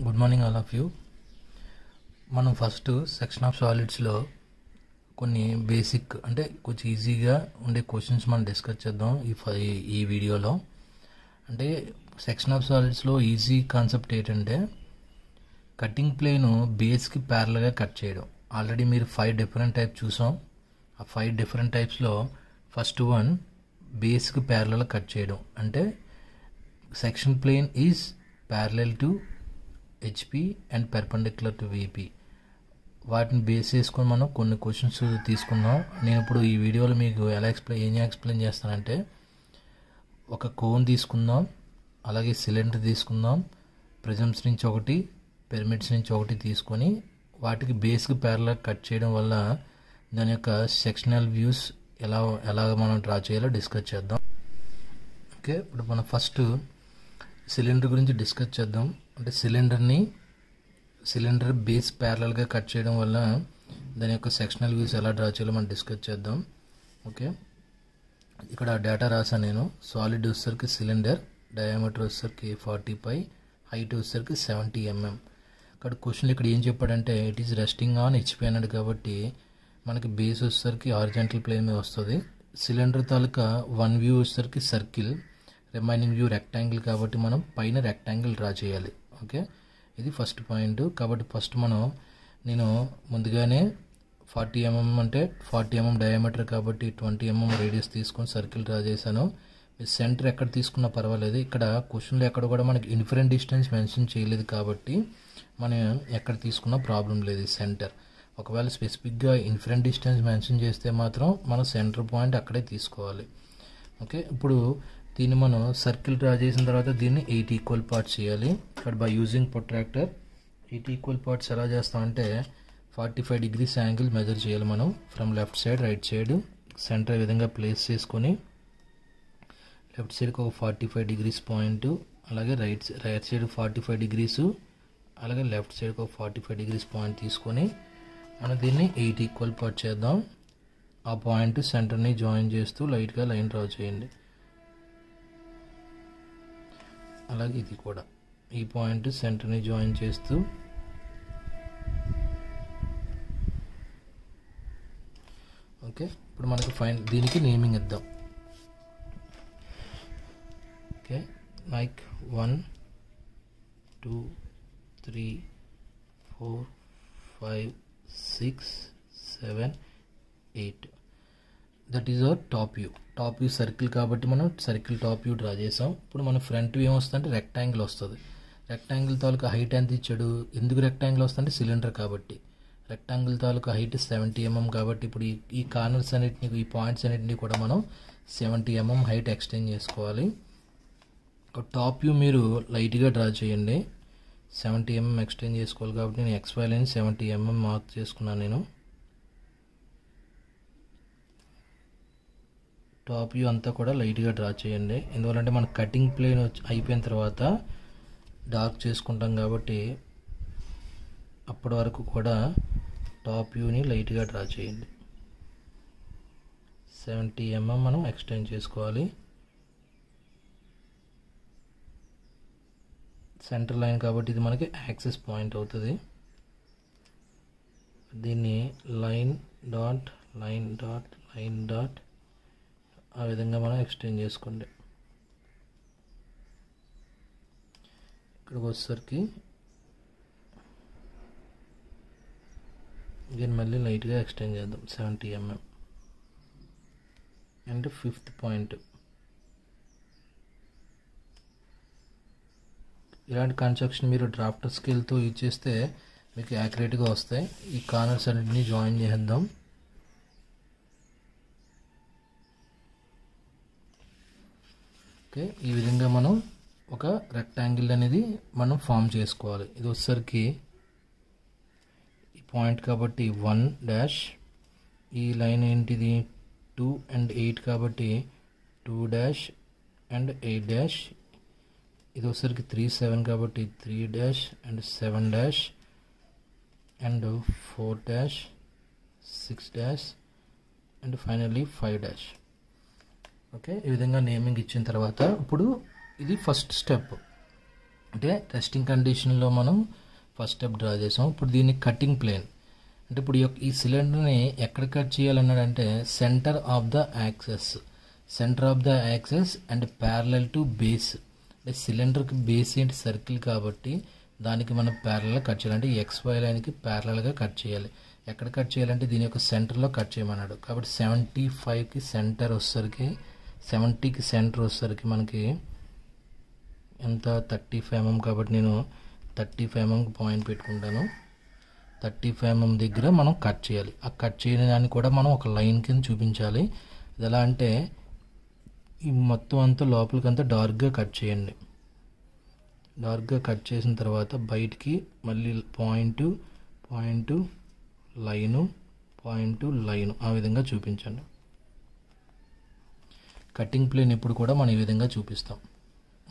Good morning all of you మనం first section of సాలిడ్స్లో కొన్ని బేసిక్ అంటే కొంచెం ఈజీగా ఉండే క్వశ్చన్స్ మనం డిస్కస్ చేద్దాం ఈ ఈ- వీడియోలో. అంటే సెక్షన్ ఆఫ్ సాలిడ్స్లో ఈజీ కాన్సెప్ట్ ఏంటంటే కటింగ్ ప్లేన్ బేస్కి ప్యారల్గా కట్ చేయడం. ఆల్రెడీ మీరు ఫైవ్ డిఫరెంట్ టైప్ చూసాం. ఆ ఫైవ్ డిఫరెంట్ టైప్స్లో ఫస్ట్ వన్ బేస్కి ప్యారల్ కట్ చేయడం. అంటే section plane is parallel to HP and perpendicular to VP వాటిని బేస్ చేసుకొని మనం కొన్ని క్వశ్చన్స్ తీసుకుందాం. నేను ఇప్పుడు ఈ వీడియోలో మీకు ఎలా ఎక్స్ప్లెయిన్ ఏం ఎక్స్ప్లెయిన్ చేస్తానంటే ఒక కోన్ తీసుకుందాం అలాగే సిలిండర్ తీసుకుందాం ప్రిజమ్స్ నుంచి ఒకటి పిరమిడ్స్ నుంచి ఒకటి తీసుకొని వాటికి బేస్కి ప్యారలా కట్ చేయడం వల్ల దాని యొక్క సెక్షనల్ వ్యూస్ ఎలా ఎలా మనం డ్రా చేయాలో డిస్కస్ చేద్దాం. ఓకే ఇప్పుడు మనం ఫస్ట్ సిలిండర్ గురించి డిస్కస్ చేద్దాం. అంటే సిలిండర్ని సిలిండర్ బేస్ ప్యారలల్గా కట్ చేయడం వల్ల దాని యొక్క సెక్షనల్ వ్యూస్ ఎలా డ్రా చేయాలో మనం డిస్కస్ చేద్దాం. ఓకే? ఇక్కడ డేటా రాసాను నేను. సాలిడ్ వచ్చేసరికి సిలిండర్ డయామీటర్ వచ్చేసరికి ఫార్టీ ఫైవ్ హైట్ వచ్చేసరికి సెవెంటీ ఎంఎం. ఇక్కడ క్వశ్చన్ ఇక్కడ ఏం చెప్పాడంటే it is resting on HP అన్నాడు కాబట్టి మనకి బేస్ వచ్చేసరికి ఆర్జెంటల్ ప్లేన్ మీద వస్తుంది. సిలిండర్ తాలూకా వన్ వ్యూ వచ్చేసరికి సర్కిల్ రిమైనింగ్ వ్యూ రెక్టాంగిల్ కాబట్టి మనం పైన రెక్టాంగిల్ డ్రా చేయాలి. ఓకే? ఇది ఫస్ట్ పాయింట్ కాబట్టి ఫస్ట్ మనం నేను ముందుగానే ఫార్టీ ఎంఎం mm అంటే ఫార్టీ ఎంఎం డయామీటర్ కాబట్టి ట్వంటీ ఎంఎం రేడియస్ తీసుకొని సర్కిల్ డ్రా చేశాను. మీరు సెంటర్ ఎక్కడ తీసుకున్నా పర్వాలేదు. ఇక్కడ క్వశ్చన్లో ఎక్కడ కూడా మనకి ఇన్ఫరెంట్ డిస్టెన్స్ మెన్షన్ చేయలేదు కాబట్టి మనం ఎక్కడ తీసుకున్నా ప్రాబ్లం లేదు సెంటర్ ఒకవేళ స్పెసిఫిక్గా ఇన్ఫరెంట్ డిస్టెన్స్ మెన్షన్ చేస్తే మాత్రం మనం సెంటర్ పాయింట్ అక్కడే తీసుకోవాలి. ఓకే? ఇప్పుడు దీన్ని మనం సర్కిల్ డ్రా చేసిన తర్వాత దీన్ని ఎయిట్ ఈక్వల్ పార్ట్స్ చేయాలి. ఇక్కడ by using protractor eight equal parts ఎలా చేస్తామంటే forty five degrees angle measure చేయాలి మనం. From left side right side centre విధంగా ప్లేస్ చేసుకొని లెఫ్ట్ సైడ్కి ఒక ఫార్టీ ఫైవ్ డిగ్రీస్ పాయింట్ అలాగే right right side forty five degrees అలాగే లెఫ్ట్ సైడ్కి ఒక ఫార్టీ ఫైవ్ డిగ్రీస్ పాయింట్ తీసుకొని మనం దీన్ని ఎయిట్ ఈక్వల్ పార్ట్ చేద్దాం. ఆ పాయింట్ సెంటర్ని జాయిన్ చేస్తూ లైట్గా లైన్ డ్రా చేయండి. అలాగే ఇది కూడా. ఈ పాయింట్ సెంటర్ని జాయిన్ చేస్తూ ఓకే ఇప్పుడు మనకి ఫైన్ దీనికి నేమింగ్ ఇద్దాం. Okay like one two three four five six seven eight. That is our top view. Top view circle కాబట్టి మనం సర్కిల్ టాప్ వ్యూ డ్రా చేసాం. ఇప్పుడు మన ఫ్రంట్ వ్యూ ఏమొస్తుందంటే రెక్టాంగిల్ వస్తుంది. రెక్టాంగిల్ తాలూకా హైట్ ఎంత ఇచ్చాడు? ఎందుకు రెక్టాంగిల్ వస్తుందంటే సిలిండర్ కాబట్టి. రెక్టాంగిల్ తాలూకా హైట్ సెవెంటీ ఎంఎం కాబట్టి ఇప్పుడు ఈ ఈ కార్నర్స్ అన్నిటిని ఈ పాయింట్స్ అన్నిటిని కూడా మనం సెవెంటీ ఎంఎం హైట్ ఎక్స్టెండ్ చేసుకోవాలి. టాప్ వ్యూ మీరు లైట్గా డ్రా చేయండి. సెవెంటీ ఎంఎం ఎక్స్టెండ్ చేసుకోవాలి కాబట్టి నేను X line seventy mm mark చేసుకున్నాను నేను. టాప్ వ్యూ అంతా కూడా లైట్గా డ్రా చేయండి. ఎందువల్లంటే మన కటింగ్ ప్లేన్ వచ్చి అయిపోయిన తర్వాత డార్క్ చేసుకుంటాం కాబట్టి అప్పటి వరకు కూడా టాప్ వ్యూని లైట్గా డ్రా చేయండి. సెవెంటీ ఎంఎం మనం ఎక్స్టెండ్ చేసుకోవాలి. సెంటర్ లైన్ కాబట్టి ఇది మనకి యాక్సెస్ పాయింట్ అవుతుంది. దీన్ని line dot line dot line dot ఆ విధంగా మనం ఎక్స్టెండ్ చేసుకోండి. ఇక్కడికి వచ్చేసరికి దీన్ని మళ్ళీ లైట్గా ఎక్స్టెండ్ చేద్దాం. Seventy MM. And fifth point. ఇలాంటి కన్స్ట్రక్షన్ మీరు డ్రాఫ్టర్ స్కిల్తో యూజ్ చేస్తే మీకు యాక్యురేట్గా వస్తాయి. ఈ కార్నర్స్ అన్నింటినీ జాయిన్ చేద్దాం. ఓకే ఈ విధంగా మనం ఒక రెక్టాంగిల్ అనేది మనం ఫామ్ చేసుకోవాలి. ఇది వచ్చేసరికి ఈ పాయింట్ కాబట్టి వన్ డాష్ ఈ లైన్ ఏంటిది? టూ అండ్ ఎయిట్ కాబట్టి two dash and eight dash ఇది వచ్చేసరికి త్రీ సెవెన్ కాబట్టి three dash and seven dash and four dash six dash and finally five dash okay? ఈ విధంగా నేమింగ్ ఇచ్చిన తర్వాత ఇప్పుడు ఇది ఫస్ట్ స్టెప్ అంటే టెస్టింగ్ కండిషన్లో మనం ఫస్ట్ స్టెప్ డ్రా చేసాం. ఇప్పుడు దీన్ని కటింగ్ ప్లేన్ అంటే ఇప్పుడు ఈ యొక్క- ఈ సిలిండర్ని ఎక్కడ cut చేయాలన్నాడంటే centre of the axis centre of the axis and parallel to base అంటే సిలిండర్కి బేస్ ఏంటి? సర్కిల్ కాబట్టి దానికి మనం ప్యారలల్ కట్ చేయాలి. అంటే ఎక్స్ వై లైన్కి ప్యారలల్గా కట్ చేయాలి. ఎక్కడ కట్ చేయాలంటే దీని యొక్క సెంటర్లో కట్ చేయమన్నాడు. కాబట్టి సెవెంటీ ఫైవ్కి సెంటర్ వచ్చేసరికి సెవెంటీకి సెంటర్ వచ్చేసరికి మనకి ఎంత? థర్టీ ఫైవ్ ఎంఎం కాబట్టి నేను థర్టీ ఫైవ్ పాయింట్ పెట్టుకుంటాను. థర్టీ ఫైవ్ ఎంఎం దగ్గర మనం కట్ చేయాలి. ఆ కట్ చేయడానికి కూడా మనం ఒక లైన్ కింద చూపించాలి. ఇది ఎలా అంటే ఈ మొత్తం అంతా లోపలికంతా డార్క్గా కట్ చేయండి. డార్క్గా కట్ చేసిన తర్వాత బయటికి మళ్ళీ point point line point line ఆ విధంగా చూపించండి. కటింగ్ ప్లేన్ ఎప్పుడు కూడా మనం ఈ విధంగా చూపిస్తాం.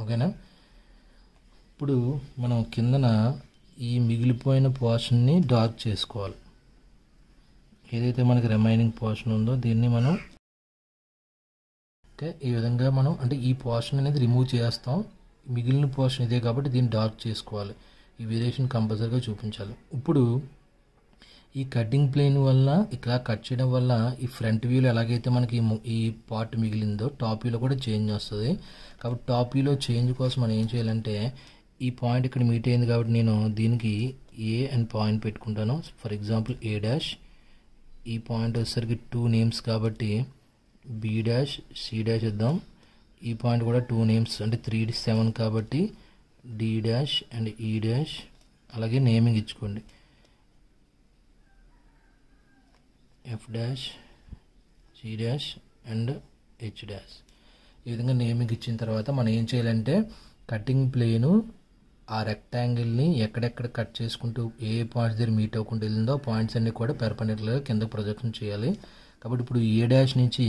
ఓకేనా? ఇప్పుడు మనం కిందన ఈ మిగిలిపోయిన పోర్షన్ని డార్క్ చేసుకోవాలి. ఏదైతే మనకి రిమైనింగ్ పోర్షన్ ఉందో దీన్ని మనం ఓకే ఈ విధంగా మనం అంటే ఈ పోర్షన్ అనేది రిమూవ్ చేస్తాం. మిగిలిన పోర్షన్ ఇదే కాబట్టి దీన్ని డార్క్ చేసుకోవాలి. ఈ వేరియేషన్ కంపల్సరీగా చూపించాలి. ఇప్పుడు ఈ కటింగ్ ప్లేన్ వల్ల ఇక్కడ కట్ చేయడం వల్ల ఈ ఫ్రంట్ వ్యూలో ఎలాగైతే మనకి ఈ పార్ట్ మిగిలిందో టాప్ వ్యూలో కూడా చేంజ్ వస్తుంది. కాబట్టి టాప్ వ్యూలో చేంజ్ కోసం మనం ఏం చేయాలంటే ఈ పాయింట్ ఇక్కడ మీట్ అయింది కాబట్టి నేను దీనికి ఏ అండ్ పాయింట్ పెట్టుకుంటాను. ఫర్ ఎగ్జాంపుల్ ఏ డాష్ ఈ పాయింట్ వచ్చేసరికి టూ నేమ్స్ కాబట్టి బి డాష్ సి డాష్ ఇద్దాం. ఈ పాయింట్ కూడా టూ నేమ్స్ అంటే త్రీ సెవెన్ కాబట్టి D dash and E dash అలాగే నేమింగ్ ఇచ్చుకోండి. F dash C dash and H dash ఈ విధంగా నేమింగ్ ఇచ్చిన తర్వాత మనం ఏం చేయాలంటే కటింగ్ ప్లేను ఆ రెక్టాంగిల్ని ఎక్కడెక్కడ కట్ చేసుకుంటూ ఏ పాయింట్స్ దగ్గర మీట్ అవ్వకుండా వెళ్ళిందో పాయింట్స్ అన్ని కూడా పెర్పండికులర్గా కింద ప్రొజెక్షన్ చేయాలి. కాబట్టి ఇప్పుడు ఏ డాష్ నుంచి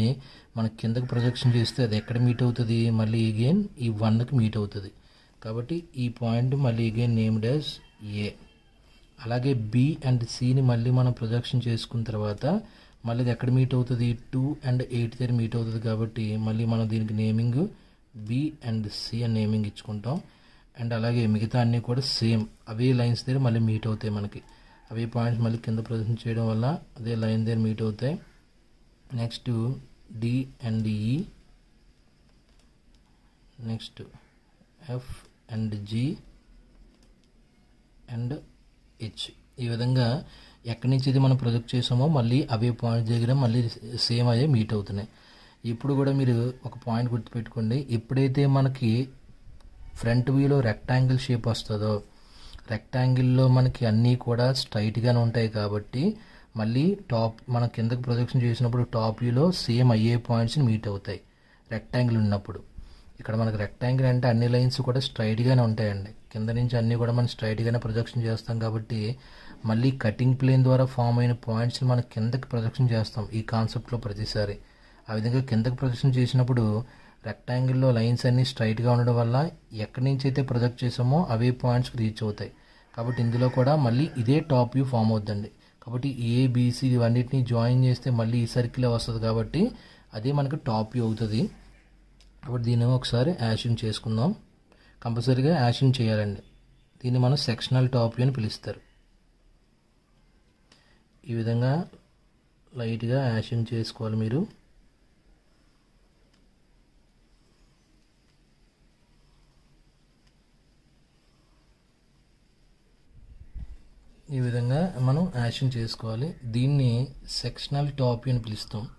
మనం కిందకి ప్రొజెక్షన్ చేస్తే అది ఎక్కడ మీట్ అవుతుంది? మళ్ళీ అగైన్ ఈ వన్కి మీట్ అవుతుంది. కాబట్టి ఈ పాయింట్ మళ్ళీ అగైన్ నేమ్ డాష్ ఏ అలాగే బి అండ్ సిని మళ్ళీ మనం ప్రొజెక్షన్ చేసుకున్న తర్వాత మళ్ళీ ఇది ఎక్కడ మీట్ అవుతుంది? టూ అండ్ ఎయిట్ దగ్గర మీట్ అవుతుంది కాబట్టి మళ్ళీ మనం దీనికి నేమింగ్ బి అండ్ సి అని నేమింగ్ ఇచ్చుకుంటాం. అండ్ అలాగే మిగతా అన్నీ కూడా సేమ్ అవే లైన్స్ దగ్గర మళ్ళీ మీట్ అవుతాయి మనకి. అవే పాయింట్స్ మళ్ళీ కింద ప్రొజెక్షన్ చేయడం వల్ల అదే లైన్ దగ్గర మీట్ అవుతాయి. Next D and E next F and G and H ఈ విధంగా ఎక్కడి నుంచి ఇది మనం ప్రొజెక్ట్ చేసామో మళ్ళీ అవే పాయింట్ దగ్గర మళ్ళీ సేమ్ అయ్యే మీట్ అవుతున్నాయి. ఇప్పుడు కూడా మీరు ఒక పాయింట్ గుర్తుపెట్టుకోండి. ఎప్పుడైతే మనకి ఫ్రంట్ వ్యూలో రెక్టాంగిల్ షేప్ వస్తుందో రెక్టాంగిల్లో మనకి అన్నీ కూడా స్ట్రైట్గానే ఉంటాయి కాబట్టి మళ్ళీ టాప్ మన కిందకి ప్రొజెక్షన్ చేసినప్పుడు టాప్ వ్యూలో సేమ్ అయ్యే పాయింట్స్ని మీట్ అవుతాయి. రెక్టాంగిల్ ఉన్నప్పుడు. ఇక్కడ మనకి రెక్టాంగిల్ అంటే అన్ని లైన్స్ కూడా స్ట్రైట్గానే ఉంటాయండి. కింద నుంచి అన్నీ కూడా మనం స్ట్రైట్గానే ప్రొజెక్షన్ చేస్తాం కాబట్టి మళ్ళీ కటింగ్ ప్లేన్ ద్వారా ఫామ్ అయిన పాయింట్స్ని మనం కిందకి ప్రొజెక్షన్ చేస్తాం ఈ కాన్సెప్ట్లో ప్రతిసారి. ఆ విధంగా కిందకి ప్రొజెక్షన్ చేసినప్పుడు రెక్టాంగిల్లో లైన్స్ అన్నీ స్ట్రైట్గా ఉండడం వల్ల ఎక్కడి నుంచి అయితే ప్రొజెక్ట్ చేసామో అవే పాయింట్స్కి రీచ్ అవుతాయి. కాబట్టి ఇందులో కూడా మళ్ళీ ఇదే టాప్ వ్యూ ఫామ్ అవుతుందండి. కాబట్టి ఏబీసీ ఇవన్నిటిని జాయిన్ చేస్తే మళ్ళీ ఈ సర్కిలే వస్తుంది కాబట్టి అదే మనకి టాప్ వ్యూ అవుతుంది. కాబట్టి దీన్ని ఒకసారి యాషింగ్ చేసుకుందాం. కంపల్సరీగా యాషింగ్ చేయాలండి. దీన్ని మనం సెక్షనల్ టాప్ వ్యూ అని పిలుస్తారు. ఈ విధంగా లైట్గా యాషింగ్ చేసుకోవాలి మీరు. ఈ విధంగా మనం యాషన్ చేసుకోవాలి. దీన్ని సెక్షనల్ టాప్ అని పిలుస్తాం.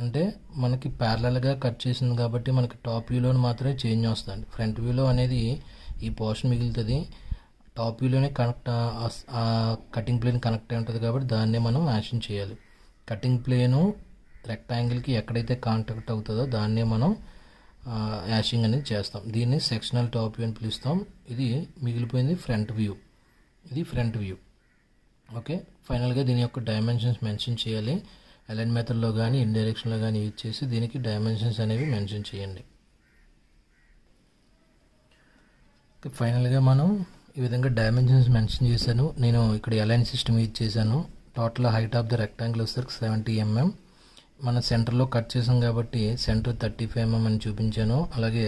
అంటే మనకి ప్యారలల్గా కట్ చేసింది కాబట్టి మనకి టాప్ వ్యూలో మాత్రమే చేంజ్ వస్తుంది. ఫ్రంట్ వ్యూలో అనేది ఈ పోర్షన్ మిగులుతుంది. టాప్ వ్యూలోనే కనెక్ట్ కటింగ్ ప్లేన్ కనెక్ట్ అయి ఉంటుంది కాబట్టి దాన్నే మనం యాక్షన్ చేయాలి. కటింగ్ ప్లేను రెక్టాంగిల్కి ఎక్కడైతే కాంటాక్ట్ అవుతుందో దాన్నే మనం యాషింగ్ అనేది చేస్తాం. దీన్ని సెక్షనల్ టాప్ వ్యూ అని పిలుస్తాం. ఇది మిగిలిపోయింది ఫ్రంట్ వ్యూ ఇది ఫ్రంట్ వ్యూ ఓకే ఫైనల్గా దీని యొక్క డైమెన్షన్స్ మెన్షన్ చేయాలి. అలైన్ మెథడ్లో కానీ ఇన్ డైరెక్షన్లో కానీ యూజ్ చేసి దీనికి డైమెన్షన్స్ అనేవి మెన్షన్ చేయండి. ఫైనల్గా మనం ఈ విధంగా డైమెన్షన్స్ మెన్షన్ చేశాను. నేను ఇక్కడ అలైన్ సిస్టమ్ యూజ్ చేశాను. Total height of the rectangle వచ్చేసరికి సెవెంటీ ఎంఎం మన సెంటర్లో కట్ చేసాం కాబట్టి సెంటర్ థర్టీ ఫైవ్ ఎంఎం అని చూపించాను. అలాగే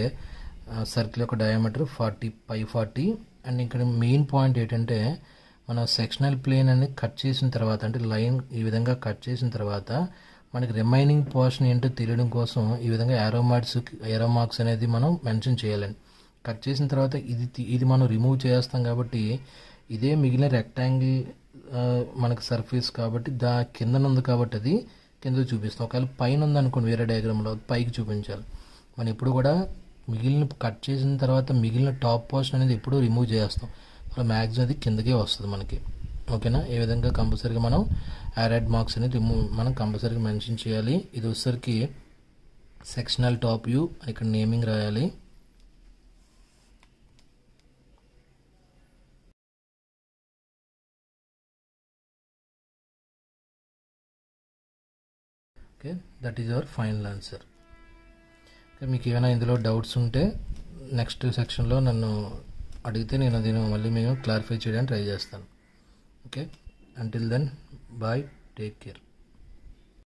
సర్కిల్ యొక్క diameter forty phi forty and ఇక్కడ మెయిన్ పాయింట్ ఏంటంటే మన సెక్షనల్ ప్లేన్ అనేది కట్ చేసిన తర్వాత అంటే లైన్ ఈ విధంగా కట్ చేసిన తర్వాత మనకి రిమైనింగ్ పోర్షన్ ఏంటో తెలియడం కోసం ఈ విధంగా ఏరో మార్క్స్ మార్క్స్ అనేది మనం మెన్షన్ చేయాలండి కట్ చేసిన తర్వాత ఇది ఇది మనం రిమూవ్ చేస్తాం కాబట్టి ఇదే మిగిలిన రెక్టాంగిల్ మనకు సర్ఫేస్ కాబట్టి దా కిందన ఉంది కాబట్టి అది కింద చూపిస్తాం. ఒకవేళ పైన ఉంది అనుకోండి వేరే డయాగ్రామ్లో పైకి చూపించాలి. మనం ఎప్పుడు కూడా మిగిలిన కట్ చేసిన తర్వాత మిగిలిన టాప్ పోర్షన్ అనేది ఎప్పుడూ రిమూవ్ చేస్తాం. మ్యాక్సిమం అది కిందకే వస్తుంది మనకి. ఓకేనా? ఈ విధంగా కంపల్సరీగా మనం యారెడ్ మార్క్స్ అనేది రిమూవ్ మనం కంపల్సరీగా మెన్షన్ చేయాలి. ఇది వచ్చేసరికి సెక్షనల్ టాప్ యూ ఇక్కడ నేమింగ్ రాయాలి. Okay that is our final answer okay మీకు ఏమైనా ఇందులో డౌట్స్ ఉంటే నెక్స్ట్ సెక్షన్లో నన్ను అడిగితే నేను అది మళ్ళీ మేము క్లారిఫై చేయడానికి ట్రై చేస్తాను. Okay until then bye take care